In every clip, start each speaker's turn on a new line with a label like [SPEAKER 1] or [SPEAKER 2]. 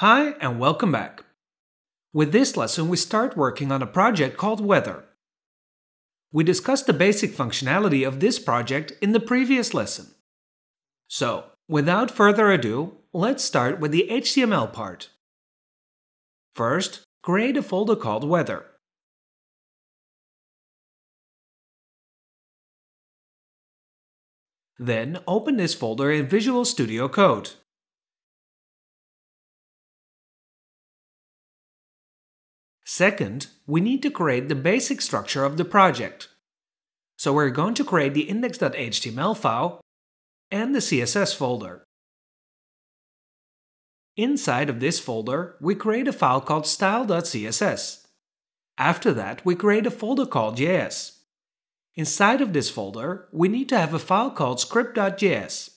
[SPEAKER 1] Hi and welcome back. With this lesson, we start working on a project called Weather. We discussed the basic functionality of this project in the previous lesson. So, without further ado, let's start with the HTML part. First, create a folder called Weather. Then open this folder in Visual Studio Code. Second, we need to create the basic structure of the project. So we're going to create the index.html file and the CSS folder. Inside of this folder, we create a file called style.css. After that, we create a folder called JS. Inside of this folder, we need to have a file called script.js.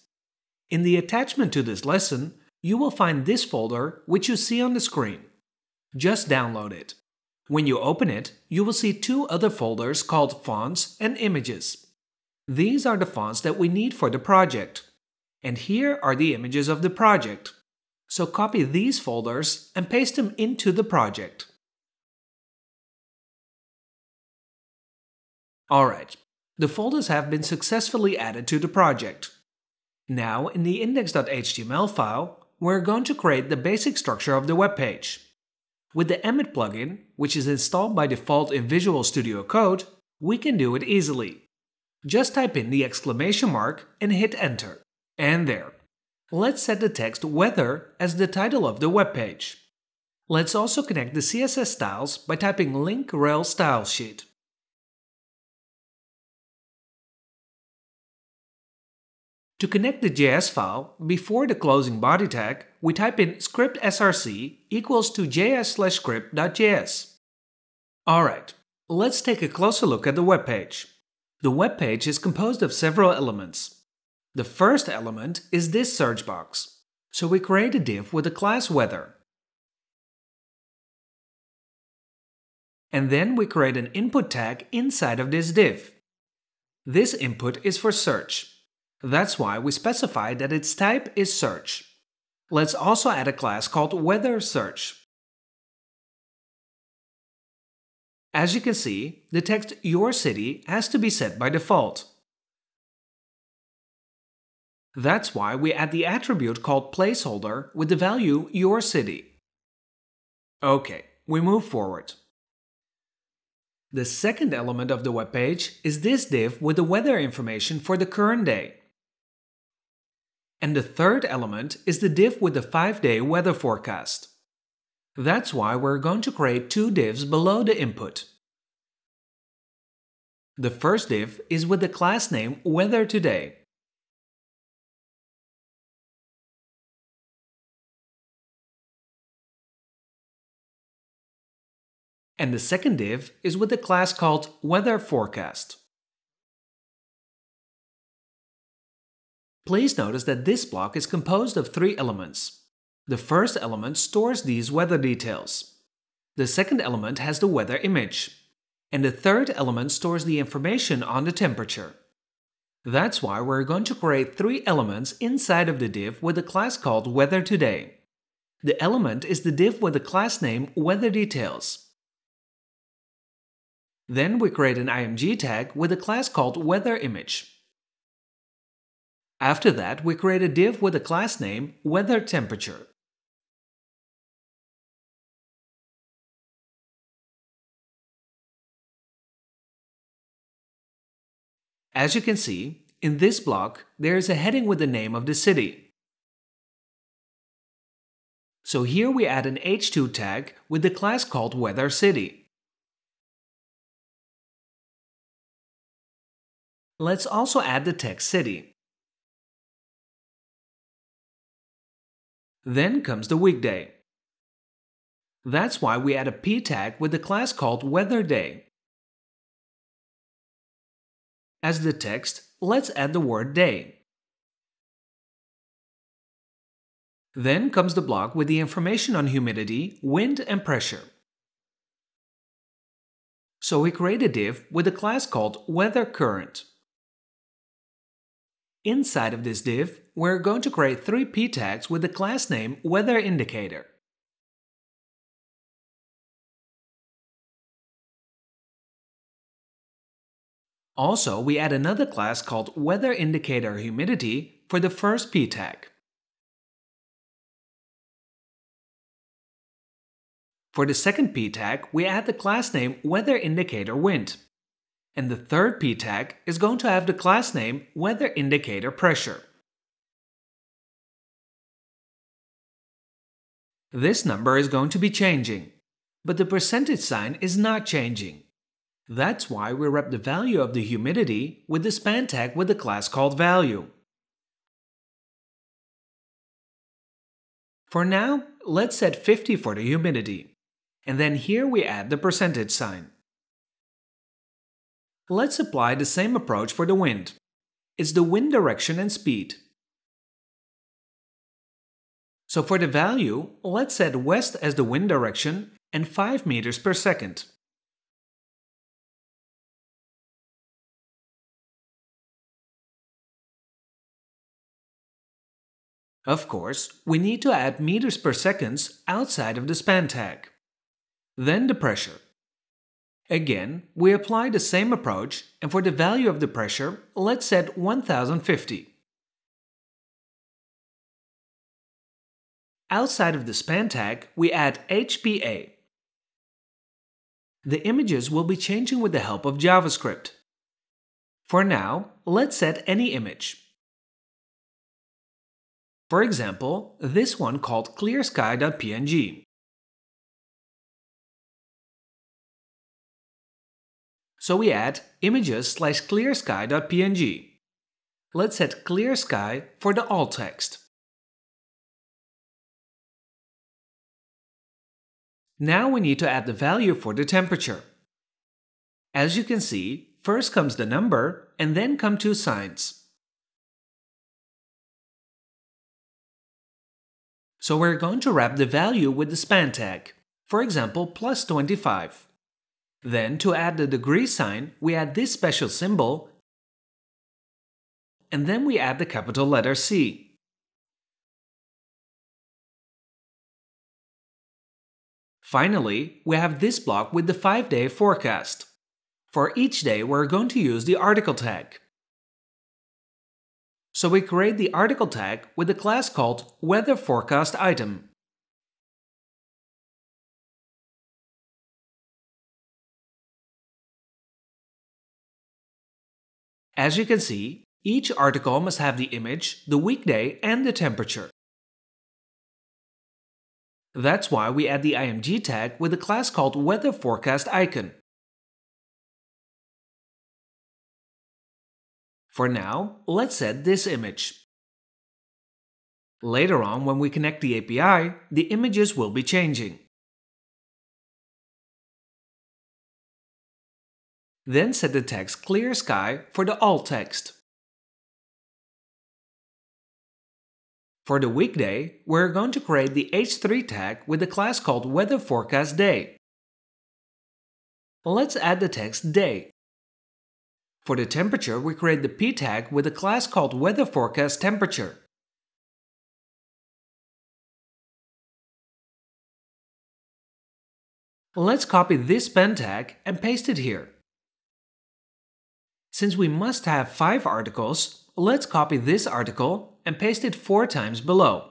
[SPEAKER 1] In the attachment to this lesson, you will find this folder, which you see on the screen. Just download it. When you open it, you will see two other folders called Fonts and Images. These are the fonts that we need for the project. And here are the images of the project. So copy these folders and paste them into the project. Alright, the folders have been successfully added to the project. Now, in the index.html file, we're going to create the basic structure of the web page. With the Emmet plugin, which is installed by default in Visual Studio Code, we can do it easily. Just type in the exclamation mark and hit enter. And there. Let's set the text weather as the title of the web page. Let's also connect the CSS styles by typing link rel style sheet. To connect the JS file, before the closing body tag, we type in script src equals to js slash script.js. Alright, let's take a closer look at the web page. The web page is composed of several elements. The first element is this search box. So we create a div with the class weather. And then we create an input tag inside of this div. This input is for search. That's why we specify that its type is search. Let's also add a class called weather search. As you can see, the text your city has to be set by default. That's why we add the attribute called placeholder with the value your city. Okay, we move forward. The second element of the web page is this div with the weather information for the current day. And the third element is the div with the 5-day weather forecast. That's why we're going to create two divs below the input. The first div is with the class name weather today. And the second div is with the class called weather forecast. Please notice that this block is composed of three elements. The first element stores these weather details. The second element has the weather image. And the third element stores the information on the temperature. That's why we're going to create three elements inside of the div with a class called weather today. The element is the div with the class name weather details. Then we create an img tag with a class called weather image. After that, we create a div with a class name weather temperature. As you can see, in this block, there is a heading with the name of the city. So here we add an h2 tag with the class called weather city. Let's also add the text city. Then comes the weekday. That's why we add a p tag with the class called weather day. As the text, let's add the word day. Then comes the block with the information on humidity, wind, and pressure. So we create a div with a class called weather current. Inside of this div, we're going to create three p tags with the class name weather indicator. Also, we add another class called weather indicator humidity for the first p tag. For the second p tag, we add the class name weather indicator wind. And the third p tag is going to have the class name Weather Indicator Pressure. This number is going to be changing, but the percentage sign is not changing. That's why we wrap the value of the humidity with the span tag with the class called value. For now, let's set 50 for the humidity. And then here we add the percentage sign. Let's apply the same approach for the wind. It's the wind direction and speed. So for the value, let's set west as the wind direction and 5 meters per second. Of course, we need to add meters per seconds outside of the span tag. Then the pressure. Again, we apply the same approach and for the value of the pressure, let's set 1050. Outside of the span tag, we add HPA. The images will be changing with the help of JavaScript. For now, let's set any image. For example, this one called clearsky.png. So we add images slash clearsky.png. Let's set clear sky for the alt text. Now we need to add the value for the temperature. As you can see, first comes the number and then come two signs. So we're going to wrap the value with the span tag, for example plus 25. Then to add the degree sign, we add this special symbol and then we add the capital letter C. Finally, we have this block with the 5-day forecast. For each day, we're going to use the article tag. So we create the article tag with a class called weather forecast item. As you can see, each article must have the image, the weekday, and the temperature. That's why we add the img tag with a class called weather forecast icon. For now, let's set this image. Later on, when we connect the API, the images will be changing. Then set the text clear sky for the alt text. For the weekday, we're going to create the h3 tag with a class called weather forecast day. Let's add the text day for the temperature, we create the p tag with a class called weather forecast temperature. Let's copy this span tag and paste it here. Since we must have 5 articles, let's copy this article and paste it 4 times below.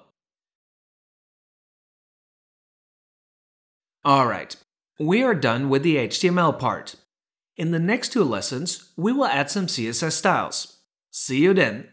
[SPEAKER 1] Alright, we are done with the HTML part. In the next two lessons, we will add some CSS styles. See you then!